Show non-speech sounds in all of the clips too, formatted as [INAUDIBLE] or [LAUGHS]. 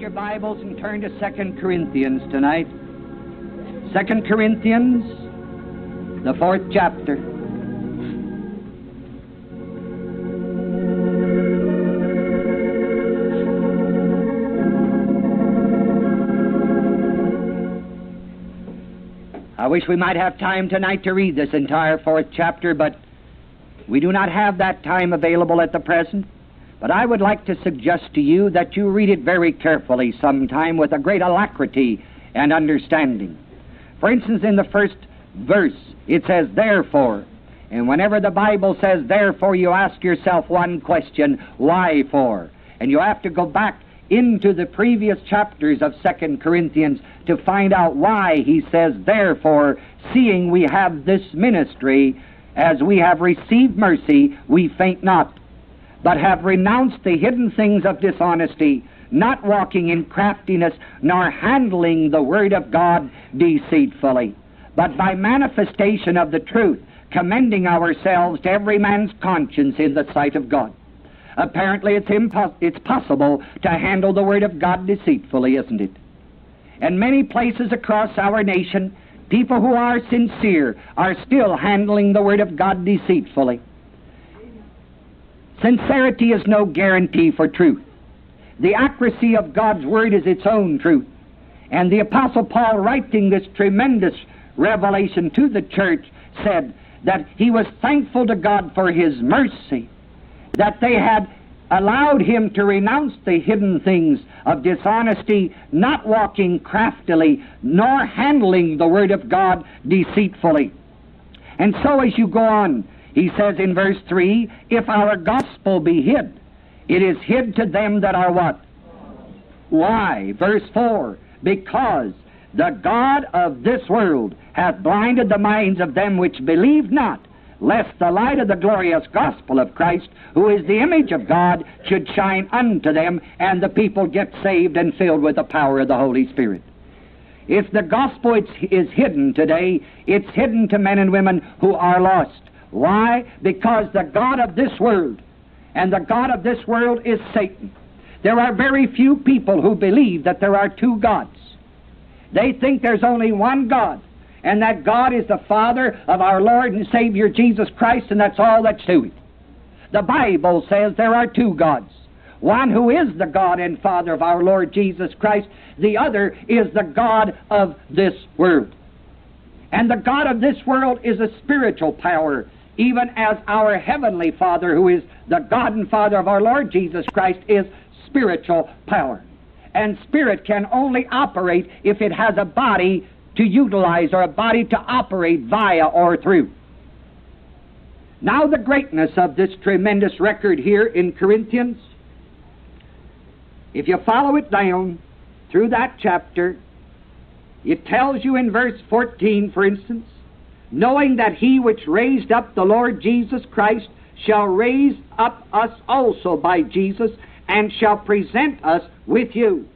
your Bibles and turn to 2 Corinthians tonight. 2 Corinthians, the fourth chapter. I wish we might have time tonight to read this entire fourth chapter, but we do not have that time available at the present. But I would like to suggest to you that you read it very carefully sometime with a great alacrity and understanding. For instance, in the first verse, it says, Therefore. And whenever the Bible says therefore, you ask yourself one question, why for? And you have to go back into the previous chapters of Second Corinthians to find out why he says, Therefore, seeing we have this ministry, as we have received mercy, we faint not but have renounced the hidden things of dishonesty, not walking in craftiness, nor handling the word of God deceitfully, but by manifestation of the truth, commending ourselves to every man's conscience in the sight of God. Apparently, it's, impo- it's possible to handle the Word of God deceitfully, isn't it? In many places across our nation, people who are sincere are still handling the Word of God deceitfully. Sincerity is no guarantee for truth. The accuracy of God's Word is its own truth. And the Apostle Paul, writing this tremendous revelation to the church, said that he was thankful to God for His mercy, that they had allowed him to renounce the hidden things of dishonesty, not walking craftily, nor handling the Word of God deceitfully. And so, as you go on, he says in verse 3 If our gospel be hid, it is hid to them that are what? Why? Verse 4 Because the God of this world hath blinded the minds of them which believe not, lest the light of the glorious gospel of Christ, who is the image of God, should shine unto them, and the people get saved and filled with the power of the Holy Spirit. If the gospel is hidden today, it's hidden to men and women who are lost. Why? Because the God of this world, and the God of this world is Satan. There are very few people who believe that there are two gods. They think there's only one God, and that God is the Father of our Lord and Savior Jesus Christ, and that's all that's to it. The Bible says there are two gods. One who is the God and Father of our Lord Jesus Christ, the other is the God of this world. And the God of this world is a spiritual power even as our Heavenly Father, who is the God and Father of our Lord Jesus Christ, is spiritual power. And spirit can only operate if it has a body to utilize or a body to operate via or through. Now, the greatness of this tremendous record here in Corinthians, if you follow it down through that chapter, it tells you in verse 14, for instance, knowing that he which raised up the Lord Jesus Christ shall raise up us also by Jesus and shall present us with you.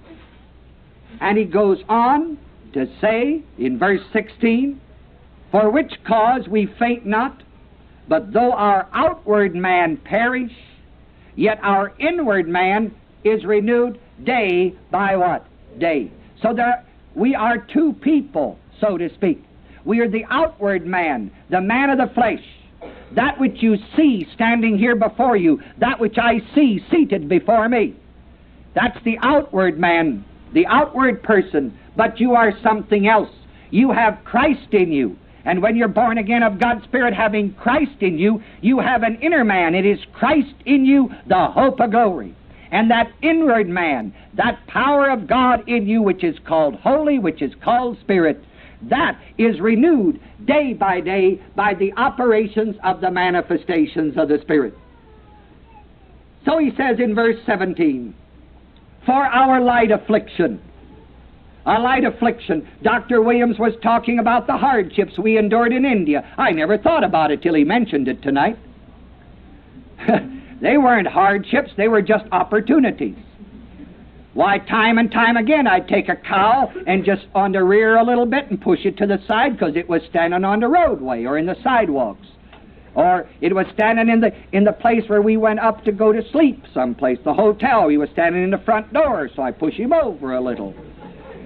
And he goes on to say in verse 16, For which cause we faint not, but though our outward man perish, yet our inward man is renewed day by what? Day. So there, we are two people, so to speak. We are the outward man, the man of the flesh. That which you see standing here before you, that which I see seated before me. That's the outward man, the outward person. But you are something else. You have Christ in you. And when you're born again of God's Spirit, having Christ in you, you have an inner man. It is Christ in you, the hope of glory. And that inward man, that power of God in you, which is called holy, which is called Spirit, that is renewed day by day by the operations of the manifestations of the Spirit. So he says in verse 17, For our light affliction, a light affliction. Dr. Williams was talking about the hardships we endured in India. I never thought about it till he mentioned it tonight. [LAUGHS] they weren't hardships, they were just opportunities. Why, time and time again, I'd take a cow and just on the rear a little bit and push it to the side because it was standing on the roadway or in the sidewalks. Or it was standing in the in the place where we went up to go to sleep someplace, the hotel. He was standing in the front door, so I push him over a little.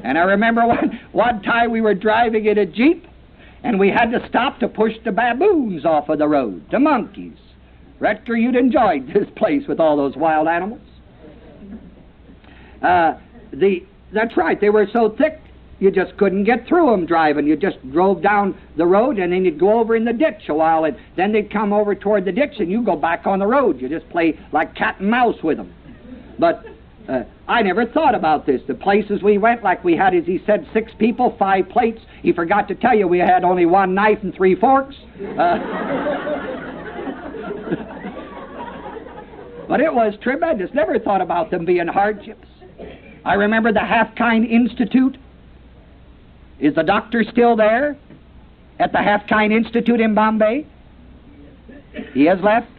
And I remember [LAUGHS] one one time we were driving in a jeep, and we had to stop to push the baboons off of the road, the monkeys. Rector, you'd enjoyed [LAUGHS] this place with all those wild animals. Uh, the that's right. They were so thick you just couldn't get through them driving. You just drove down the road and then you'd go over in the ditch a while, and then they'd come over toward the ditch and you go back on the road. You just play like cat and mouse with them. But uh, I never thought about this. The places we went, like we had, as he said, six people, five plates. He forgot to tell you we had only one knife and three forks. Uh, [LAUGHS] but it was tremendous. Never thought about them being hardships. I remember the Haffkine Institute. Is the doctor still there at the Haffkine Institute in Bombay? He has left.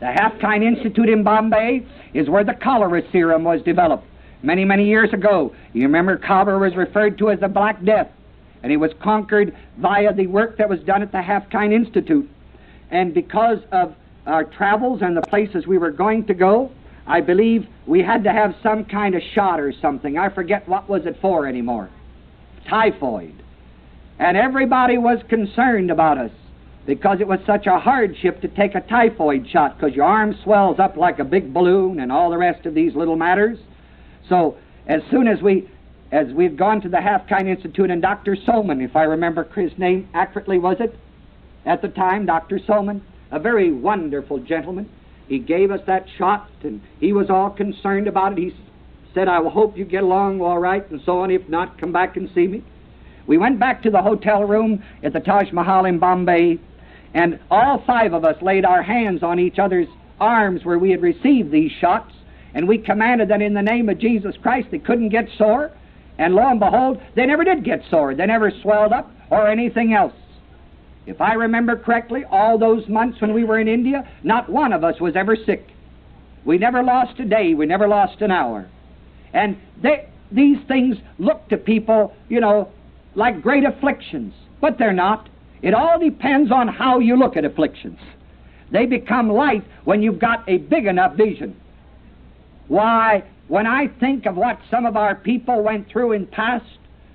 The Haffkine Institute in Bombay is where the cholera serum was developed many, many years ago. You remember cholera was referred to as the Black Death, and it was conquered via the work that was done at the Half Kind Institute. And because of our travels and the places we were going to go, I believe we had to have some kind of shot or something. I forget what was it for anymore. Typhoid. And everybody was concerned about us because it was such a hardship to take a typhoid shot because your arm swells up like a big balloon and all the rest of these little matters. So as soon as we as we'd gone to the Haffkine Institute and Dr. Solman, if I remember his name accurately, was it? At the time, Dr. Solman, a very wonderful gentleman. He gave us that shot, and he was all concerned about it. He said, I will hope you get along all right, and so on. If not, come back and see me. We went back to the hotel room at the Taj Mahal in Bombay, and all five of us laid our hands on each other's arms where we had received these shots, and we commanded that in the name of Jesus Christ they couldn't get sore. And lo and behold, they never did get sore. They never swelled up or anything else. If I remember correctly, all those months when we were in India, not one of us was ever sick. We never lost a day, we never lost an hour. And they, these things look to people, you know, like great afflictions, but they're not. It all depends on how you look at afflictions. They become light when you've got a big enough vision. Why, when I think of what some of our people went through in past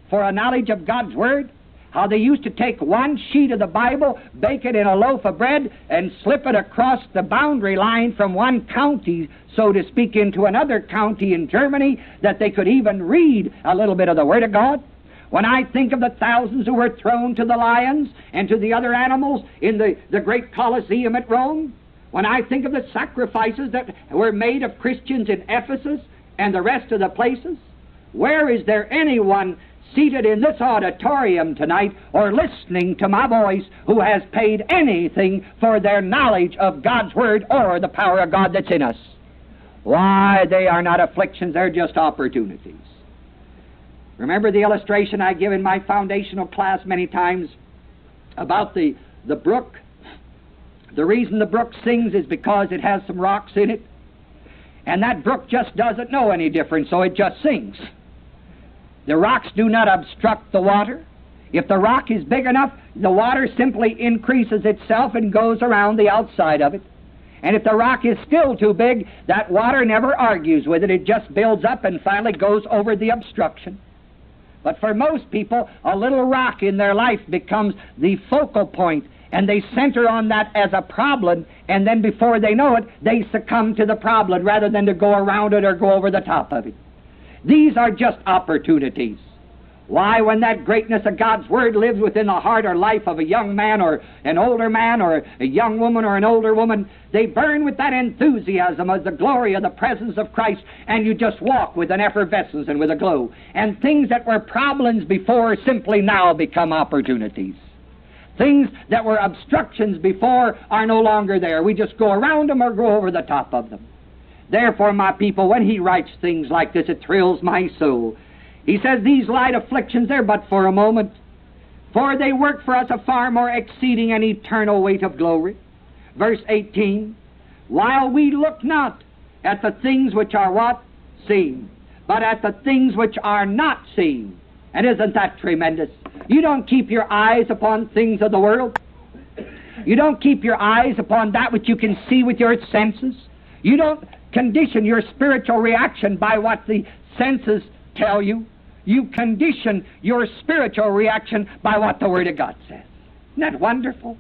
for a knowledge of God's Word, how they used to take one sheet of the Bible, bake it in a loaf of bread, and slip it across the boundary line from one county, so to speak, into another county in Germany, that they could even read a little bit of the Word of God. When I think of the thousands who were thrown to the lions and to the other animals in the, the great Colosseum at Rome, when I think of the sacrifices that were made of Christians in Ephesus and the rest of the places, where is there anyone seated in this auditorium tonight or listening to my voice who has paid anything for their knowledge of God's Word or the power of God that's in us. Why, they are not afflictions, they're just opportunities. Remember the illustration I give in my foundational class many times about the, the brook? The reason the brook sings is because it has some rocks in it. And that brook just doesn't know any difference, so it just sings. The rocks do not obstruct the water. If the rock is big enough, the water simply increases itself and goes around the outside of it. And if the rock is still too big, that water never argues with it. It just builds up and finally goes over the obstruction. But for most people, a little rock in their life becomes the focal point, and they center on that as a problem, and then before they know it, they succumb to the problem rather than to go around it or go over the top of it. These are just opportunities. Why, when that greatness of God's Word lives within the heart or life of a young man or an older man or a young woman or an older woman, they burn with that enthusiasm of the glory of the presence of Christ, and you just walk with an effervescence and with a glow. And things that were problems before simply now become opportunities. Things that were obstructions before are no longer there. We just go around them or go over the top of them. Therefore, my people, when he writes things like this, it thrills my soul. He says, These light afflictions, they're but for a moment, for they work for us a far more exceeding and eternal weight of glory. Verse 18, While we look not at the things which are what? Seen, but at the things which are not seen. And isn't that tremendous? You don't keep your eyes upon things of the world. You don't keep your eyes upon that which you can see with your senses. You don't condition your spiritual reaction by what the senses tell you. You condition your spiritual reaction by what the Word of God says. Isn't that wonderful?